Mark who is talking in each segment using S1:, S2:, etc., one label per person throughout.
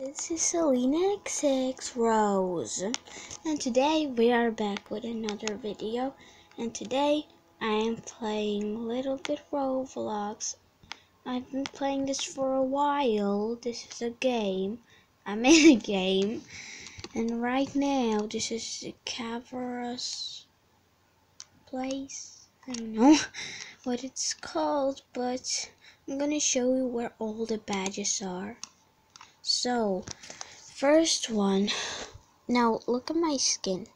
S1: This is Selena XX Rose, and today we are back with another video. And today I am playing Little Bit Roblox. I've been playing this for a while. This is a game. I'm in a game, and right now this is the Kavra's place. I don't know what it's called, but I'm gonna show you where all the badges are. So, first one. Now look at my skin.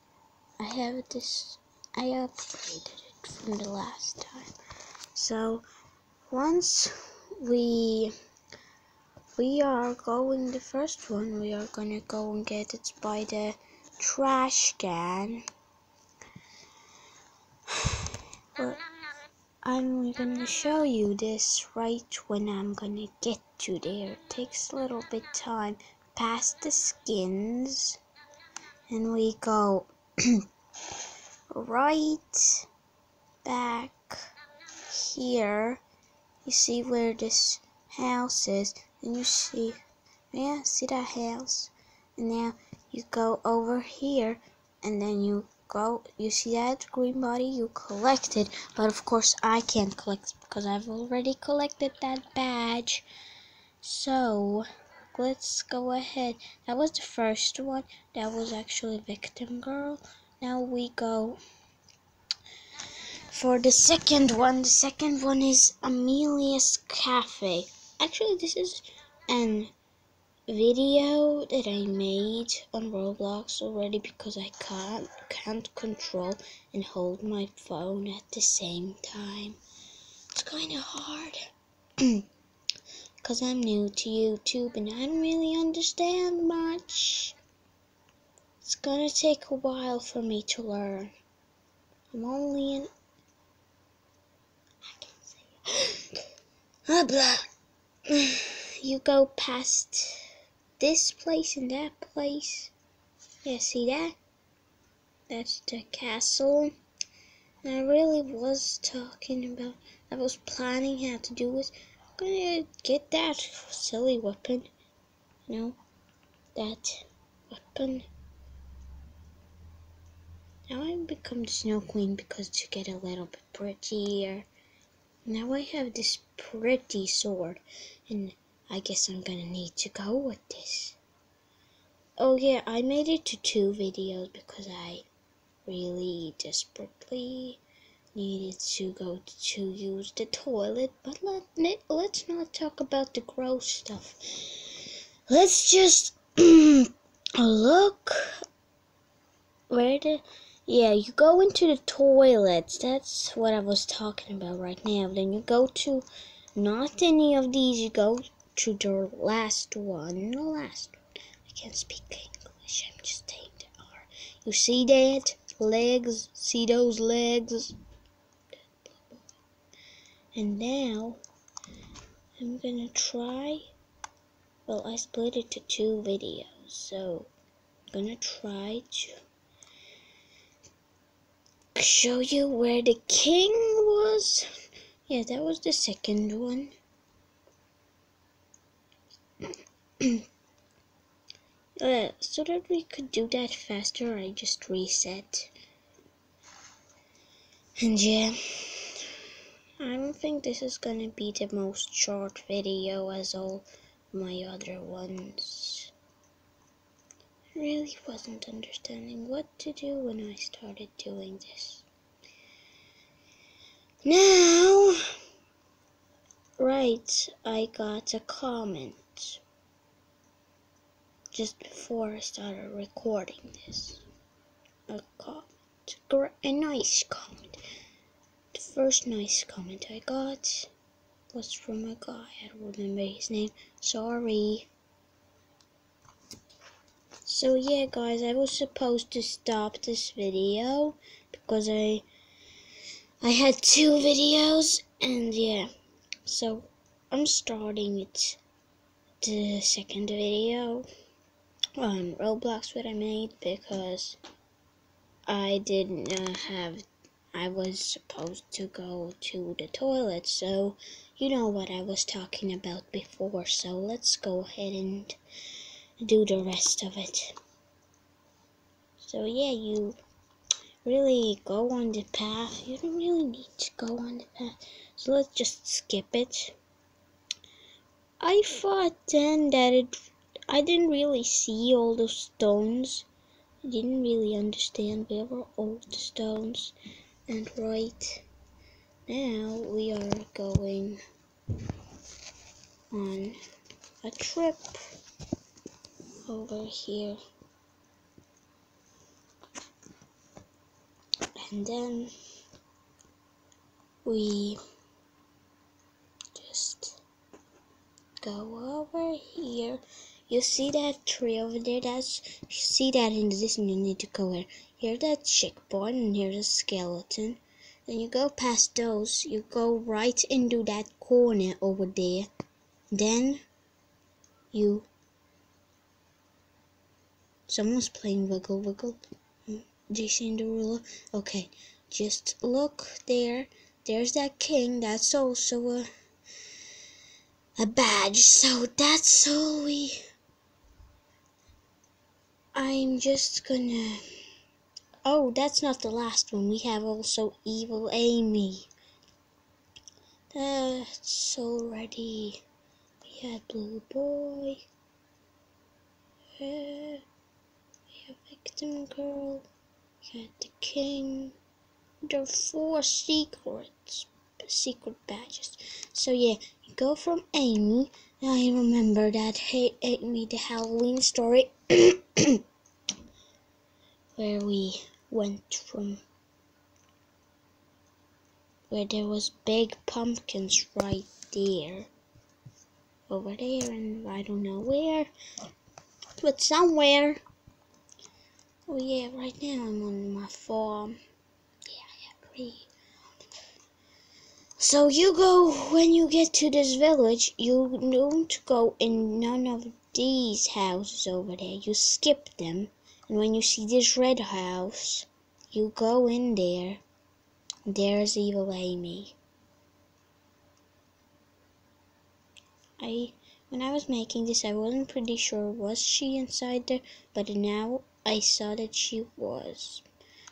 S1: I have this. I upgraded it from the last time. So, once we we are going the first one, we are gonna go and get it by the trash can. But I'm gonna show you this right when I'm gonna get to there. It takes a little bit time past the skins and we go right back here. You see where this house is and you see yeah, see that house? And now you go over here and then you go you see that green body? You collected. but of course I can't collect because I've already collected that badge. So let's go ahead. That was the first one. That was actually victim girl. Now we go for the second one. The second one is Amelia's cafe. Actually this is an video that I made on Roblox already because I can't can't control and hold my phone at the same time. It's kind of hard because I'm new to YouTube and I don't really understand much. It's gonna take a while for me to learn. I'm only in. I can't say. Ah, blah. You go past this place and that place. Yeah, see that? That's the castle. And I really was talking about, I was planning how to do it. I'm gonna get that silly weapon. You know, that weapon. Now I become the Snow Queen because to get a little bit prettier. Now I have this pretty sword and I guess I'm gonna need to go with this. Oh yeah, I made it to two videos because I really desperately needed to go to use the toilet. But let, let's not talk about the gross stuff. Let's just look where the yeah, you go into the toilets. That's what I was talking about right now. Then you go to not any of these. You go to the last one. The last one. I can't speak English. I'm just saying the R. You see that? Legs. See those legs? And now I'm gonna try. Well, I split it to two videos, so I'm gonna try to show you where the king was. Yeah, that was the second one. uh, so that we could do that faster, I just reset. And yeah, I don't think this is gonna be the most short video as all my other ones. I really wasn't understanding what to do when I started doing this. Now, right, I got a comment just before I started recording this. A comment, a nice comment. The first nice comment I got was from a guy. I don't remember his name. Sorry. So yeah, guys, I was supposed to stop this video because I I had two videos and yeah. So I'm starting it the second video on Roblox what I made because I didn't uh, have I was supposed to go to the toilet so you know what I was talking about before so let's go ahead and do the rest of it. So yeah, you really go on the path. You don't really need to go on the path. So let's just skip it. I thought then that it I didn't really see all the stones. I didn't really understand where were all the stones. And right now we are going on a trip over here. And then we just go over here. You see that tree over there? That's see that in the distance. You need to go here. Here's that chick born, and here's a skeleton. Then you go past those. You go right into that corner over there. Then you. Someone's playing Wiggle Wiggle. Jason Derulo. Okay, just look there. There's that king. That's also a a badge. So that's all we. I'm just gonna. Oh, that's not the last one. We have also Evil Amy. That's already. We had Blue Boy. Uh, we have Victim Girl. We had the King. There are four secrets. Secret badges. So yeah, you go from Amy. I remember that hey, Amy the Halloween story. where we went from where there was big pumpkins right there. Over there and I don't know where but somewhere. Oh yeah right now I'm on my farm. Yeah I agree so you go when you get to this village you don't go in none of these houses over there you skip them and when you see this red house, you go in there. There's evil Amy. I when I was making this I wasn't pretty sure was she inside there, but now I saw that she was.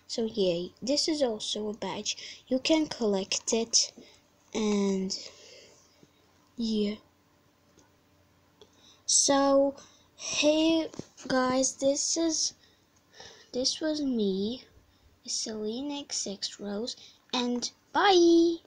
S1: So yeah, this is also a badge. You can collect it and yeah. So hey guys, this is this was me, Celine X6 Rose, and bye!